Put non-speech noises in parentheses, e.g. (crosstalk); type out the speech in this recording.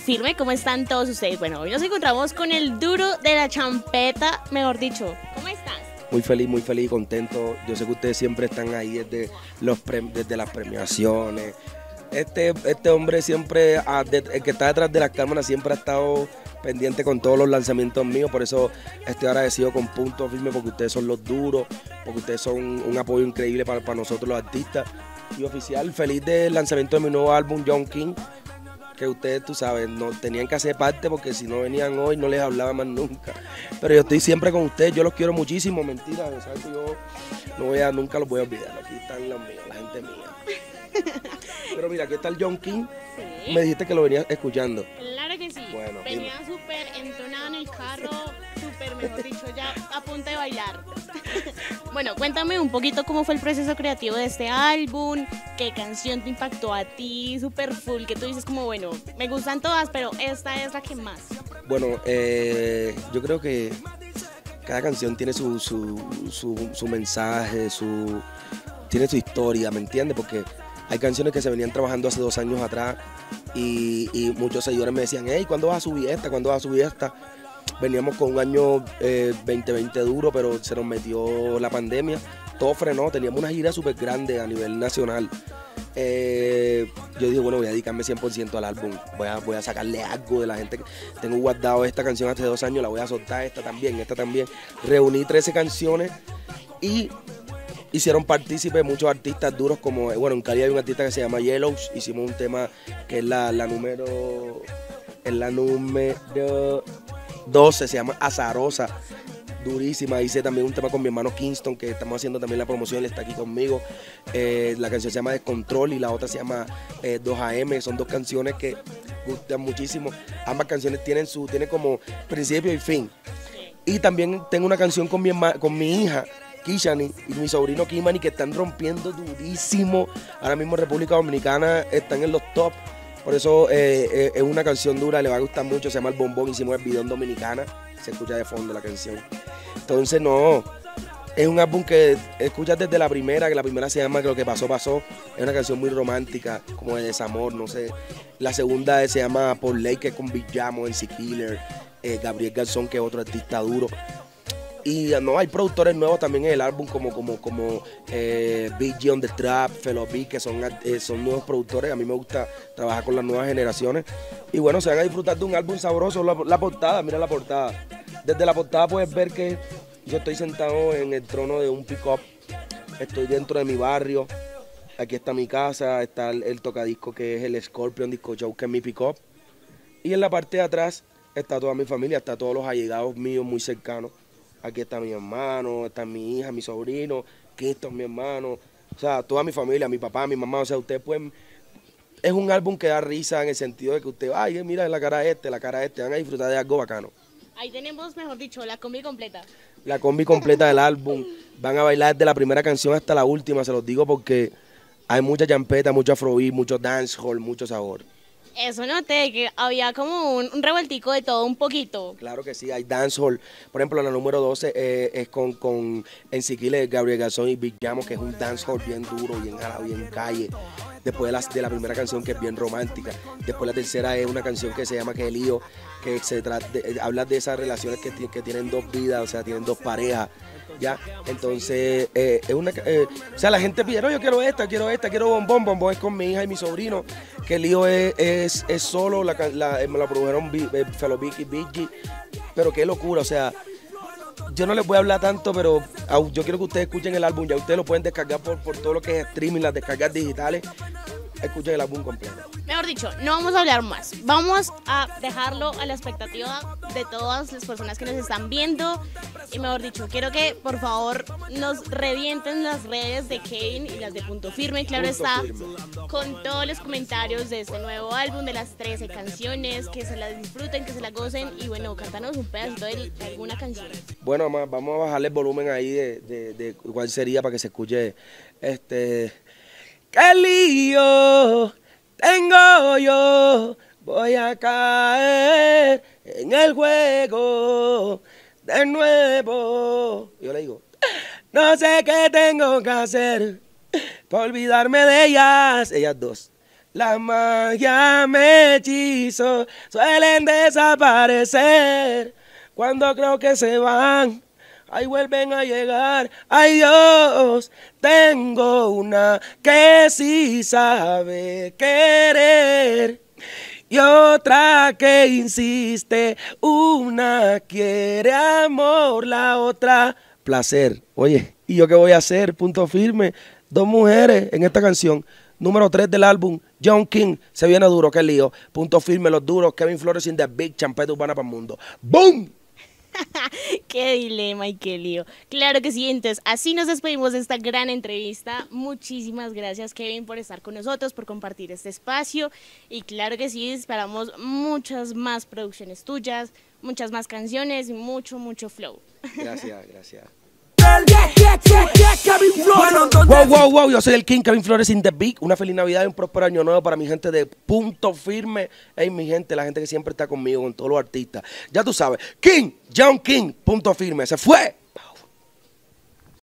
Firme. ¿Cómo están todos ustedes? Bueno, hoy nos encontramos con el duro de la champeta, mejor dicho. ¿Cómo estás? Muy feliz, muy feliz y contento. Yo sé que ustedes siempre están ahí desde, los desde las premiaciones. Este, este hombre siempre, ah, el que está detrás de las cámaras, siempre ha estado pendiente con todos los lanzamientos míos. Por eso estoy agradecido con Punto Firme, porque ustedes son los duros, porque ustedes son un apoyo increíble para, para nosotros los artistas. Y oficial, feliz del lanzamiento de mi nuevo álbum, John King que ustedes, tú sabes, no tenían que hacer parte porque si no venían hoy no les hablaba más nunca. Pero yo estoy siempre con ustedes, yo los quiero muchísimo, mentira, yo no voy a, nunca los voy a olvidar, aquí están los míos, la gente mía. Pero mira, aquí está el John King. Me dijiste que lo venías escuchando. Claro que sí. Bueno, Venía súper entonado en el carro, súper, mejor dicho, ya a punto de bailar. (laughs) bueno, cuéntame un poquito cómo fue el proceso creativo de este álbum, qué canción te impactó a ti, súper full, que tú dices como, bueno, me gustan todas, pero esta es la que más. Bueno, eh, yo creo que cada canción tiene su, su, su, mensaje, su, tiene su historia, ¿me entiendes? Porque hay canciones que se venían trabajando hace dos años atrás y, y muchos seguidores me decían, hey, ¿cuándo vas a subir esta? ¿Cuándo vas a subir esta? Veníamos con un año 2020 eh, duro, pero se nos metió la pandemia. Todo frenó, teníamos una gira súper grande a nivel nacional. Eh, yo dije, bueno, voy a dedicarme 100% al álbum. Voy a, voy a sacarle algo de la gente. Tengo guardado esta canción hace dos años, la voy a soltar, esta también, esta también. Reuní 13 canciones y hicieron partícipe muchos artistas duros como, bueno, en Cali hay un artista que se llama Yellows. Hicimos un tema que es la, la número... Es la número 12, se llama Azarosa. Durísima, hice también un tema con mi hermano Kingston, que estamos haciendo también la promoción, él está aquí conmigo. Eh, la canción se llama Descontrol y la otra se llama 2AM. Eh, Son dos canciones que gustan muchísimo. Ambas canciones tienen su, tienen como principio y fin. Y también tengo una canción con mi, con mi hija, Kishani, y mi sobrino Kimani, que están rompiendo durísimo. Ahora mismo República Dominicana están en los top por eso eh, eh, es una canción dura, le va a gustar mucho, se llama El Bombón, hicimos el video en Dominicana, se escucha de fondo la canción. Entonces no, es un álbum que escuchas desde la primera, que la primera se llama que Lo que pasó, pasó. Es una canción muy romántica, como de desamor, no sé. La segunda se llama Por Ley, que es con Villamo, en Killer, eh, Gabriel Garzón, que es otro artista duro. Y no, hay productores nuevos también en el álbum, como, como, como eh, Big G on the Trap, Fellow Big, que son, eh, son nuevos productores. A mí me gusta trabajar con las nuevas generaciones. Y bueno, se van a disfrutar de un álbum sabroso. La, portada, mira la portada. Desde la portada puedes ver que yo estoy sentado en el trono de un pick-up. Estoy dentro de mi barrio. Aquí está mi casa, está el, tocadisco que es el Scorpion Disco Show, que es mi pick-up. Y en la parte de atrás está toda mi familia, está todos los allegados míos muy cercanos Aquí está mi hermano, está mi hija, mi sobrino, Cristo mi hermano, o sea, toda mi familia, mi papá, mi mamá, o sea, usted pueden... Es un álbum que da risa en el sentido de que usted, ay, mira la cara de este, la cara de este, van a disfrutar de algo bacano. Ahí tenemos, mejor dicho, la combi completa. La combi completa del álbum. Van a bailar desde la primera canción hasta la última, se los digo porque hay mucha champeta, mucho afrobeat, mucho dancehall, mucho sabor. Eso noté, que había como un, revueltico de todo un poquito. Claro que sí, hay dancehall. Por ejemplo, la número 12 eh, es con, con Ensiquile, Gabriel Garzón y Big Llamo, que es un dancehall bien duro, bien jalado, bien calle. Después de la, de la primera canción, que es bien romántica. Después la tercera es una canción que se llama Que lío, que se trata habla de esas relaciones que, que tienen dos vidas, o sea, tienen dos parejas. ¿Ya? Entonces, eh, es una, eh, o sea, la gente pide, no, yo quiero esta, quiero esta, quiero bombón, bombón es con mi hija y mi sobrino, que el lío es, es, solo, la, la, eh, me la produjeron Fellow Vicky Biggie, pero qué locura, o sea, yo no les voy a hablar tanto, pero yo quiero que ustedes escuchen el álbum, ya ustedes lo pueden descargar por, por todo lo que es streaming, las descargas digitales, escuchen el álbum completo. Mejor dicho, no vamos a hablar más. Vamos a dejarlo a la expectativa de todas las personas que nos están viendo. Y mejor dicho, quiero que por favor nos revienten las redes de Kevin y las de Punto Firme. Claro está, con todos los comentarios de este nuevo álbum, de las 13 canciones, que se las disfruten, que se las gocen. Y bueno, cántanos un pedacito de, alguna canción. Bueno, vamos a bajarle el volumen ahí de, de, de cuál sería para que se escuche este ¡Qué lío tengo yo! Voy a caer en el juego de nuevo. Yo le digo, no sé qué tengo que hacer para olvidarme de ellas, ellas dos. La magia me suelen desaparecer cuando creo que se van. Ahí vuelven a llegar. Ay Dios, tengo una que sí sabe querer. Y otra que insiste, una quiere amor, la otra placer. Oye, ¿y yo qué voy a hacer? Punto firme. Dos mujeres en esta canción. Número 3 del álbum, John King. Se viene duro, qué lío. Punto firme, los duros. Kevin Flores in the Big Champeta Urbana para el mundo. ¡Boom! (laughs) qué dilema y qué lío. Claro que sí, entonces así nos despedimos de esta gran entrevista. Muchísimas gracias Kevin por estar con nosotros, por compartir este espacio y claro que sí, esperamos muchas más producciones tuyas, muchas más canciones y mucho, mucho flow. Gracias, gracias. Wow, wow, wow, yo soy el King Kevin Flores in the Big. Una feliz Navidad y un próspero año nuevo para mi gente de Punto Firme. Hey, mi gente, la gente que siempre está conmigo, con todos los artistas. Ya tú sabes, King, John King, Punto Firme. Se fue.